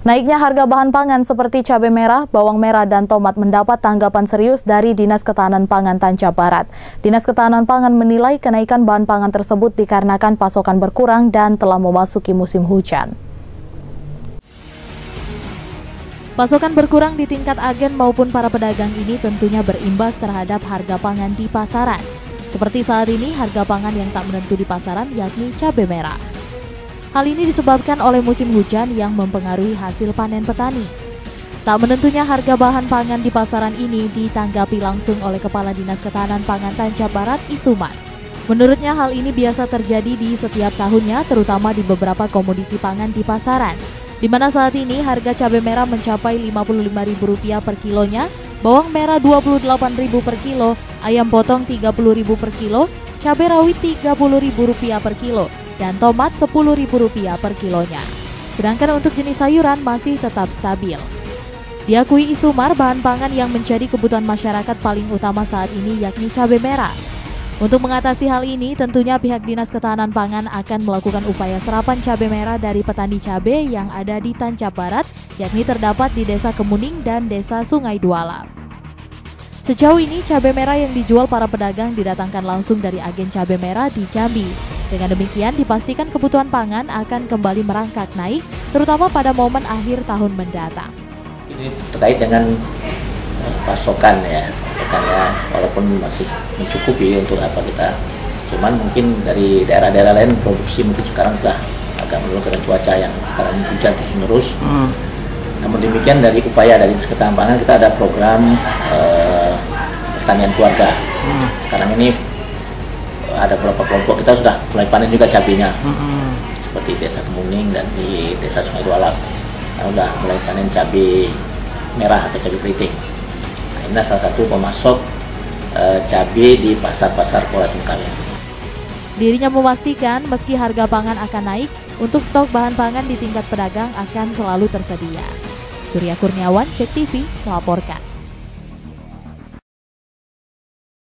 Naiknya harga bahan pangan seperti cabai merah, bawang merah, dan tomat mendapat tanggapan serius dari Dinas Ketahanan Pangan Tanca Barat. Dinas Ketahanan Pangan menilai kenaikan bahan pangan tersebut dikarenakan pasokan berkurang dan telah memasuki musim hujan. Pasokan berkurang di tingkat agen maupun para pedagang ini tentunya berimbas terhadap harga pangan di pasaran. Seperti saat ini, harga pangan yang tak menentu di pasaran yakni cabai merah. Hal ini disebabkan oleh musim hujan yang mempengaruhi hasil panen petani. Tak menentunya harga bahan pangan di pasaran ini ditanggapi langsung oleh Kepala Dinas Ketahanan Pangan Tanca Barat Isuman. Menurutnya hal ini biasa terjadi di setiap tahunnya terutama di beberapa komoditi pangan di pasaran. Di mana saat ini harga cabai merah mencapai Rp55.000 per kilonya, bawang merah Rp28.000 per kilo, ayam potong Rp30.000 per kilo, cabai rawit Rp30.000 per kilo, dan tomat Rp10.000 per kilonya. Sedangkan untuk jenis sayuran masih tetap stabil. Diakui Isumar, bahan pangan yang menjadi kebutuhan masyarakat paling utama saat ini yakni cabai merah. Untuk mengatasi hal ini, tentunya pihak Dinas Ketahanan Pangan akan melakukan upaya serapan cabai merah dari petani cabai yang ada di Tancap Barat, yakni terdapat di Desa Kemuning dan Desa Sungai Duala. Sejauh ini, cabai merah yang dijual para pedagang didatangkan langsung dari agen cabai merah di Jambi. Dengan demikian, dipastikan kebutuhan pangan akan kembali merangkak naik, terutama pada momen akhir tahun mendatang. Ini terkait dengan eh, pasokan ya, pasokan ya, walaupun masih mencukupi untuk apa kita. Cuman mungkin dari daerah-daerah lain produksi mungkin sekarang sudah agak menurun karena cuaca yang sekarang ini hujan terus menerus. Hmm. Namun demikian dari upaya dari Ketahanan Pangan kita ada program eh, pertanian keluarga. Hmm. Sekarang ini ada beberapa kelompok kita sudah mulai panen juga cabenya hmm. seperti desa Kemuning dan di desa Sungai Dualap kita sudah mulai panen cabai merah atau cabai keriting nah, ini salah satu pemasok e, cabai di pasar-pasar Polat Mengkawin Dirinya memastikan meski harga pangan akan naik, untuk stok bahan pangan di tingkat pedagang akan selalu tersedia. Surya Kurniawan, Cek TV, melaporkan.